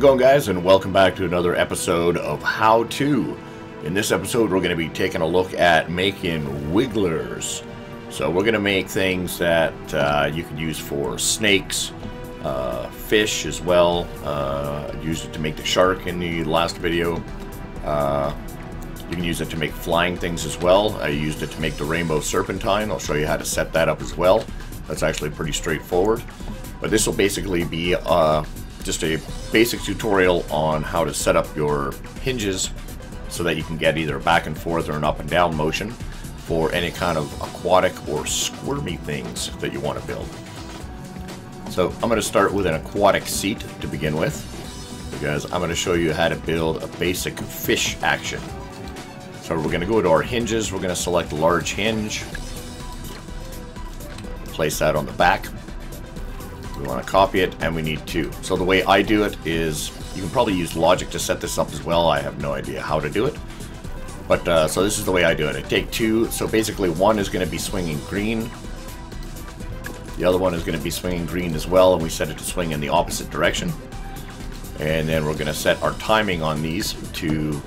it going guys and welcome back to another episode of How To. In this episode we're going to be taking a look at making wigglers. So we're going to make things that uh, you can use for snakes, uh, fish as well. Uh, I used it to make the shark in the last video. Uh, you can use it to make flying things as well. I used it to make the rainbow serpentine. I'll show you how to set that up as well. That's actually pretty straightforward. But this will basically be uh, just a basic tutorial on how to set up your hinges so that you can get either back and forth or an up and down motion for any kind of aquatic or squirmy things that you want to build. So I'm going to start with an aquatic seat to begin with because I'm going to show you how to build a basic fish action. So we're going to go to our hinges, we're going to select large hinge, place that on the back, we want to copy it, and we need two. So the way I do it is, you can probably use Logic to set this up as well. I have no idea how to do it. But, uh, so this is the way I do it. I take two, so basically one is going to be swinging green. The other one is going to be swinging green as well, and we set it to swing in the opposite direction. And then we're going to set our timing on these to...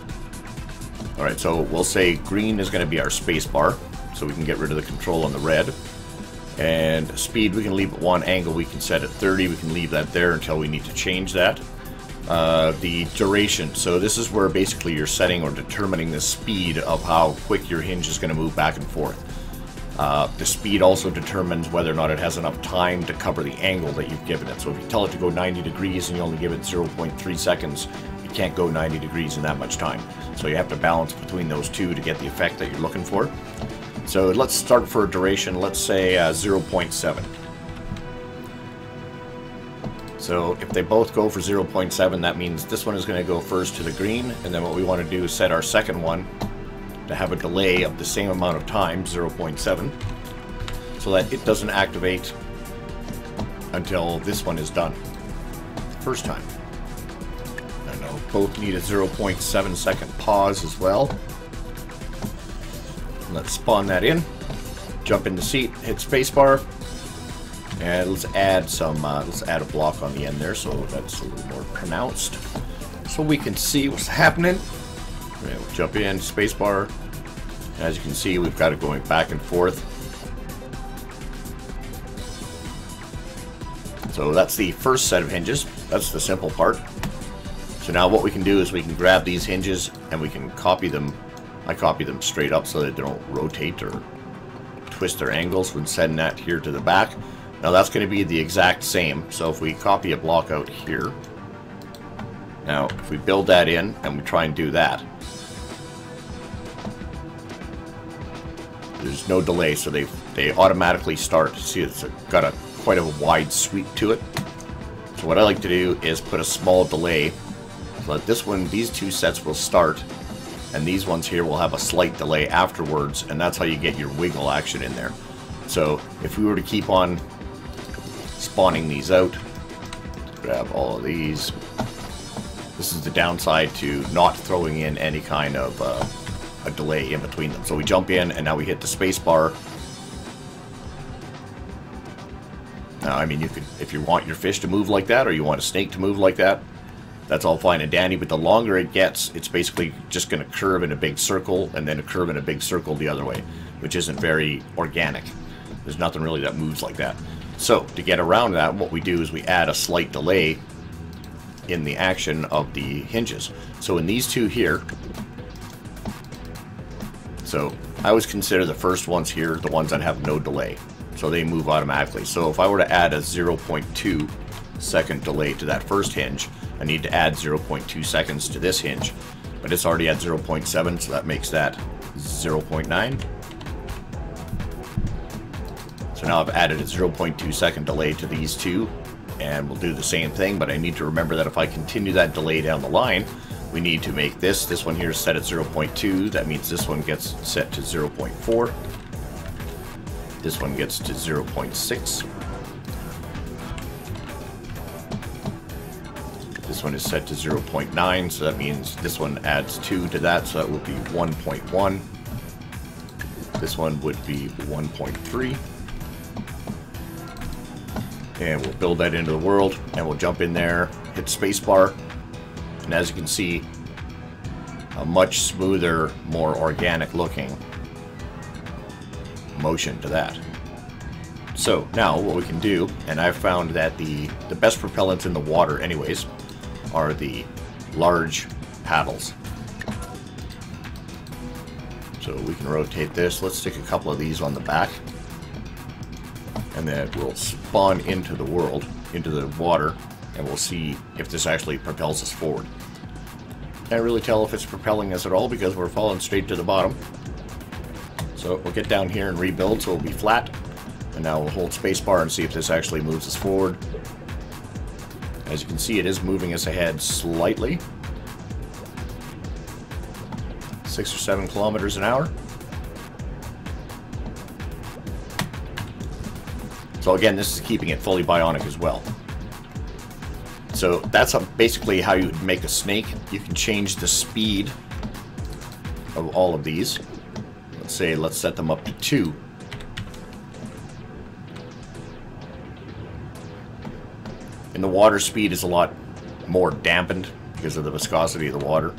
Alright, so we'll say green is going to be our space bar, so we can get rid of the control on the red. And speed we can leave at one angle, we can set at 30, we can leave that there until we need to change that. Uh, the duration, so this is where basically you're setting or determining the speed of how quick your hinge is going to move back and forth. Uh, the speed also determines whether or not it has enough time to cover the angle that you've given it. So if you tell it to go 90 degrees and you only give it 0.3 seconds, you can't go 90 degrees in that much time. So you have to balance between those two to get the effect that you're looking for. So let's start for a duration, let's say uh, 0.7. So if they both go for 0.7, that means this one is going to go first to the green, and then what we want to do is set our second one to have a delay of the same amount of time, 0.7, so that it doesn't activate until this one is done. First time. I know both need a 0.7 second pause as well. Let's spawn that in. Jump in the seat, hit spacebar, and let's add some. Uh, let's add a block on the end there, so that's a little more pronounced, so we can see what's happening. we'll jump in, spacebar. As you can see, we've got it going back and forth. So that's the first set of hinges. That's the simple part. So now what we can do is we can grab these hinges and we can copy them I copy them straight up so that they don't rotate or twist their angles when sending that here to the back. Now that's going to be the exact same. So if we copy a block out here, now if we build that in and we try and do that, there's no delay, so they they automatically start. See, it's got a quite a wide sweep to it. So what I like to do is put a small delay so that this one, these two sets will start and these ones here will have a slight delay afterwards, and that's how you get your wiggle action in there. So if we were to keep on spawning these out, grab all of these, this is the downside to not throwing in any kind of uh, a delay in between them. So we jump in, and now we hit the space bar. Now, I mean, you could, if you want your fish to move like that, or you want a snake to move like that, that's all fine and dandy, but the longer it gets, it's basically just going to curve in a big circle and then a curve in a big circle the other way, which isn't very organic. There's nothing really that moves like that. So, to get around that, what we do is we add a slight delay in the action of the hinges. So in these two here, so I always consider the first ones here the ones that have no delay. So they move automatically. So if I were to add a 0.2 second delay to that first hinge, I need to add 0.2 seconds to this hinge, but it's already at 0.7, so that makes that 0.9. So now I've added a 0.2 second delay to these two, and we'll do the same thing, but I need to remember that if I continue that delay down the line, we need to make this, this one here set at 0.2, that means this one gets set to 0.4, this one gets to 0.6, This one is set to 0.9, so that means this one adds 2 to that, so that would be 1.1. This one would be 1.3. And we'll build that into the world, and we'll jump in there, hit spacebar, And as you can see, a much smoother, more organic looking motion to that. So now what we can do, and I've found that the, the best propellants in the water anyways, are the large paddles. So we can rotate this. Let's stick a couple of these on the back. And then it will spawn into the world, into the water, and we'll see if this actually propels us forward. Can't really tell if it's propelling us at all because we're falling straight to the bottom. So we'll get down here and rebuild so it'll be flat. And now we'll hold spacebar and see if this actually moves us forward. As you can see, it is moving us ahead slightly. Six or seven kilometers an hour. So again, this is keeping it fully bionic as well. So that's basically how you make a snake. You can change the speed of all of these. Let's say, let's set them up to two. The water speed is a lot more dampened because of the viscosity of the water.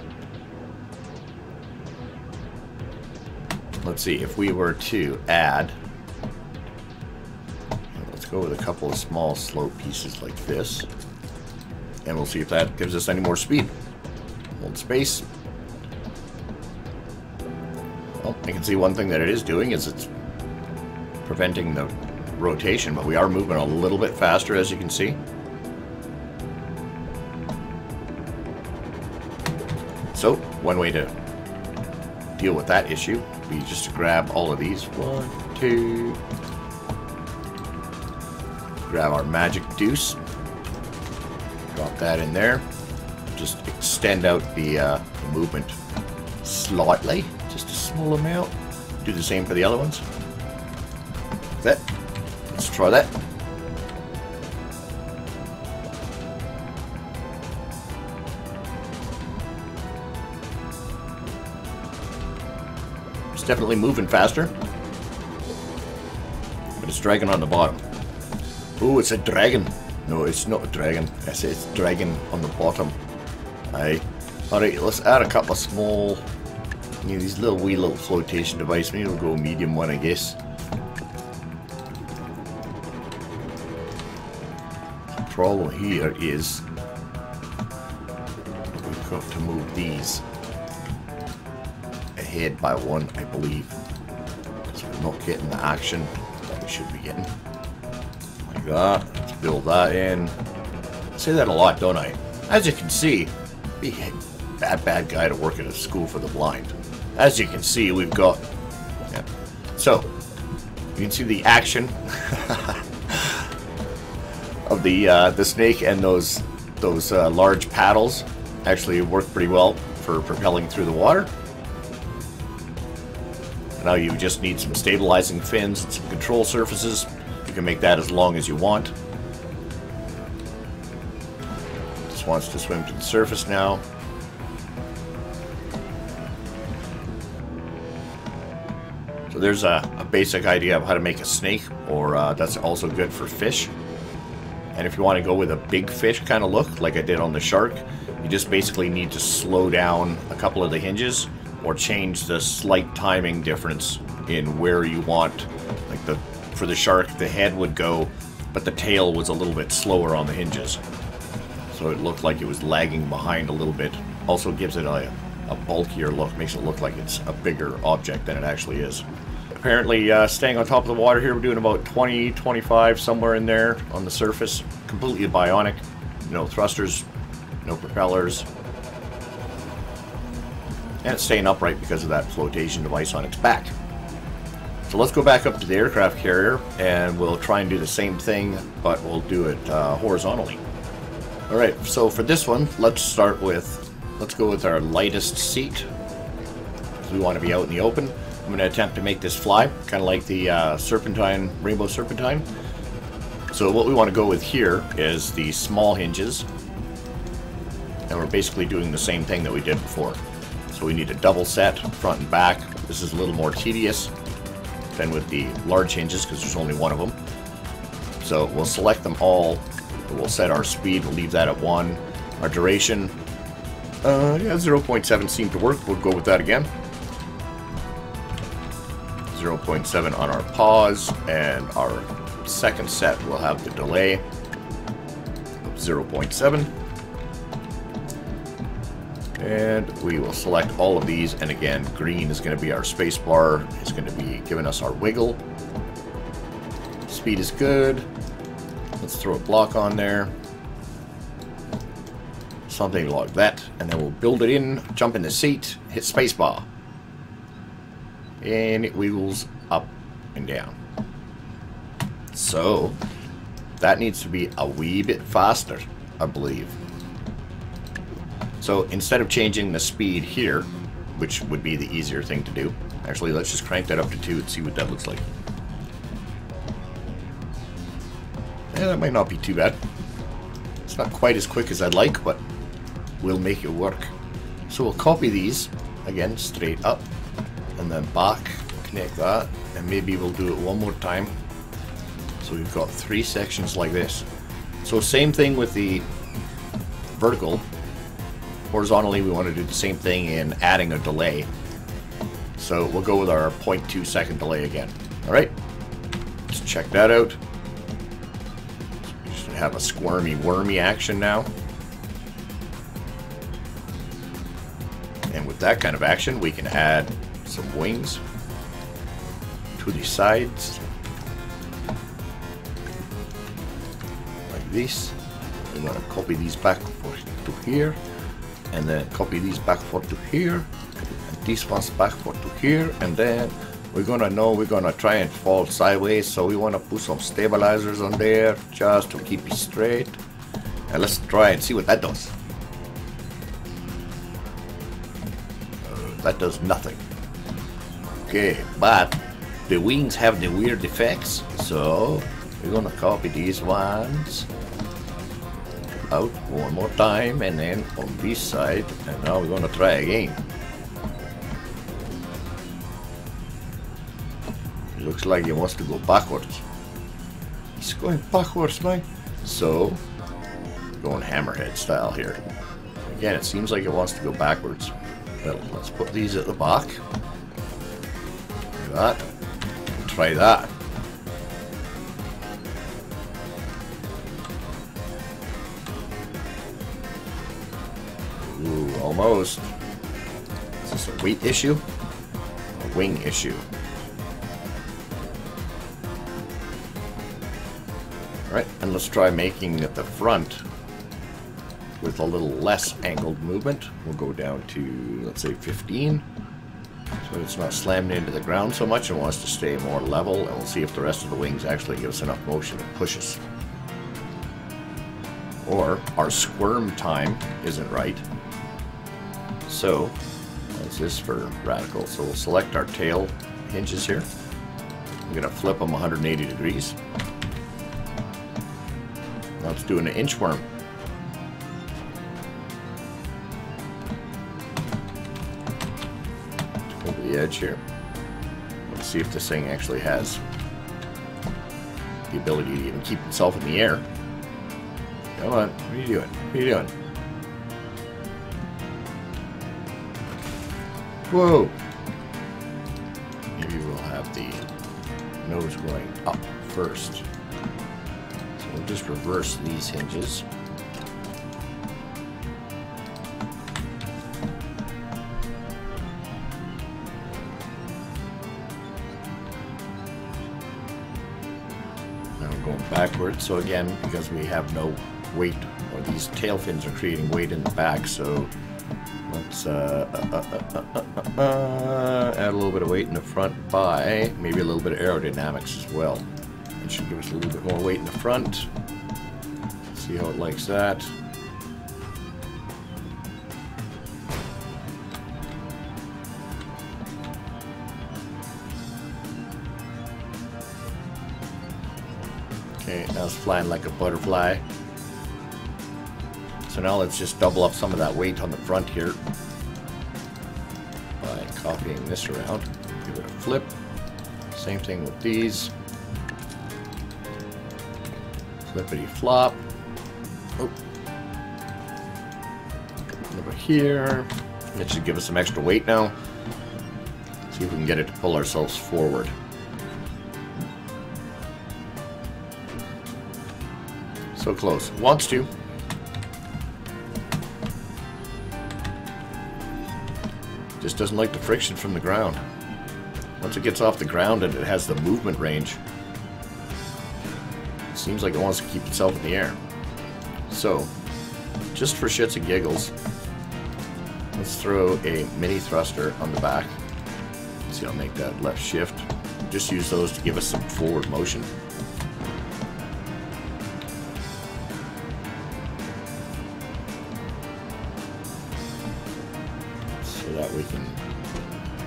Let's see, if we were to add... Let's go with a couple of small slope pieces like this. And we'll see if that gives us any more speed. Hold space. Well, I can see one thing that it is doing is it's preventing the rotation, but we are moving a little bit faster, as you can see. One way to deal with that issue would be just to grab all of these. One, two. Grab our magic deuce. Drop that in there. Just extend out the, uh, the movement slightly. Just a small amount. Do the same for the other ones. That. Let's try that. Definitely moving faster. But it's dragging on the bottom. Oh, it's a dragon. No, it's not a dragon. I it's dragon on the bottom. Aye. Alright, let's add a couple of small... You know, these little wee little flotation device. Maybe we'll go medium one, I guess. The problem here is... We've got to move these ahead by one, I believe. So we're not getting the action that we should be getting. Like that. Let's build that in. I say that a lot, don't I? As you can see, be a bad, bad guy to work at a school for the blind. As you can see, we've got... Yeah. So, you can see the action of the uh, the snake and those those uh, large paddles actually work pretty well for propelling through the water. Now you just need some stabilizing fins and some control surfaces. You can make that as long as you want. Just wants to swim to the surface now. So there's a, a basic idea of how to make a snake, or uh, that's also good for fish. And if you want to go with a big fish kind of look, like I did on the shark, you just basically need to slow down a couple of the hinges or change the slight timing difference in where you want like the for the shark the head would go but the tail was a little bit slower on the hinges. So it looked like it was lagging behind a little bit. Also gives it a, a bulkier look makes it look like it's a bigger object than it actually is. Apparently uh, staying on top of the water here we're doing about 20 25 somewhere in there on the surface. Completely bionic. No thrusters no propellers and it's staying upright because of that flotation device on its back. So let's go back up to the aircraft carrier and we'll try and do the same thing, but we'll do it uh, horizontally. Alright, so for this one, let's start with, let's go with our lightest seat. We want to be out in the open. I'm going to attempt to make this fly, kind of like the uh, Serpentine, Rainbow Serpentine. So what we want to go with here is the small hinges. And we're basically doing the same thing that we did before. So we need a double set, front and back. This is a little more tedious than with the large hinges because there's only one of them. So we'll select them all. We'll set our speed, we'll leave that at 1. Our duration, Uh, yeah, 0.7 seemed to work. We'll go with that again. 0.7 on our pause, and our second set will have the delay of 0.7. And we will select all of these, and again, green is going to be our spacebar. It's going to be giving us our wiggle. Speed is good. Let's throw a block on there. Something like that, and then we'll build it in, jump in the seat, hit spacebar and it wiggles up and down. So, that needs to be a wee bit faster, I believe. So instead of changing the speed here, which would be the easier thing to do, actually let's just crank that up to 2 and see what that looks like. Yeah, that might not be too bad. It's not quite as quick as I'd like, but we'll make it work. So we'll copy these, again, straight up and then back, connect that, and maybe we'll do it one more time. So we've got three sections like this. So same thing with the vertical. Horizontally, we want to do the same thing in adding a delay. So we'll go with our 0.2 second delay again. All right, let's check that out. we just have a squirmy, wormy action now. And with that kind of action, we can add some wings to the sides like this I'm going to copy these back to here and then copy these back for to here and these ones back for to here and then we're gonna know we're gonna try and fall sideways. So we want to put some stabilizers on there just to keep it straight. And let's try and see what that does. Uh, that does nothing. Okay, but the wings have the weird effects, so we're gonna copy these ones out one more time and then on this side and now we're gonna try again. Looks like he wants to go backwards. he's going backwards, man. So, going hammerhead style here. Again, it seems like it wants to go backwards. Well, let's put these at the back that. Try that. Almost. Is this a weight issue? A wing issue. Alright, and let's try making at the front with a little less angled movement. We'll go down to, let's say, 15. So it's not slammed into the ground so much and wants to stay more level. And we'll see if the rest of the wings actually give us enough motion to push us. Or our squirm time isn't right. So, what's this for radical? So we'll select our tail hinges here. I'm going to flip them 180 degrees. Now let's do an inchworm. the edge here. Let's see if this thing actually has the ability to even keep itself in the air. Come on, what are you doing? What are you doing? Whoa! Maybe we'll have the nose going up first. So we'll just reverse these hinges. Now we're going backwards. So again, because we have no weight, or these tail fins are creating weight in the back, so let's uh, uh, uh, add a little bit of weight in the front by maybe a little bit of aerodynamics as well. It should give us a little bit more weight in the front. See how it likes that. Okay, now it's flying like a butterfly. Now let's just double up some of that weight on the front here by copying this around. Give it a flip. Same thing with these. Flippity flop. Oh. Over here. That should give us some extra weight now. See if we can get it to pull ourselves forward. So close. Wants to. Just doesn't like the friction from the ground. Once it gets off the ground and it has the movement range, it seems like it wants to keep itself in the air. So, just for shits and giggles, let's throw a mini thruster on the back. See, I'll make that left shift. Just use those to give us some forward motion. That we can...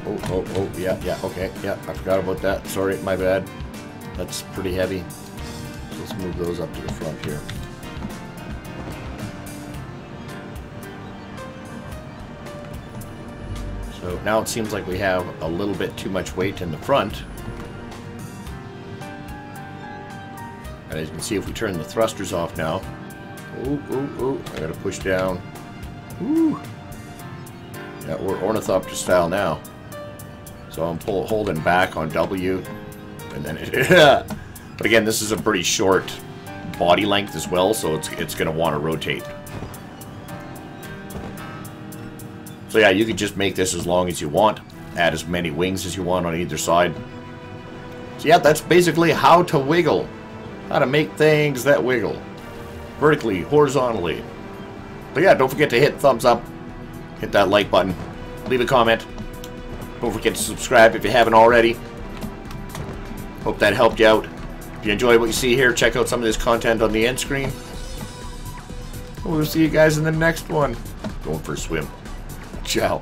Oh, oh, oh, yeah, yeah, okay, yeah, I forgot about that. Sorry, my bad. That's pretty heavy. So let's move those up to the front here. So now it seems like we have a little bit too much weight in the front. And as you can see, if we turn the thrusters off now, ooh, ooh, ooh, I gotta push down. Yeah, we're ornithopter style now. So I'm pull, holding back on W, and then it, but again, this is a pretty short body length as well, so it's, it's gonna wanna rotate. So yeah, you can just make this as long as you want. Add as many wings as you want on either side. So yeah, that's basically how to wiggle. How to make things that wiggle. Vertically, horizontally. But yeah, don't forget to hit thumbs up. Hit that like button. Leave a comment. Don't forget to subscribe if you haven't already. Hope that helped you out. If you enjoy what you see here, check out some of this content on the end screen. We'll see you guys in the next one. Going for a swim. Ciao.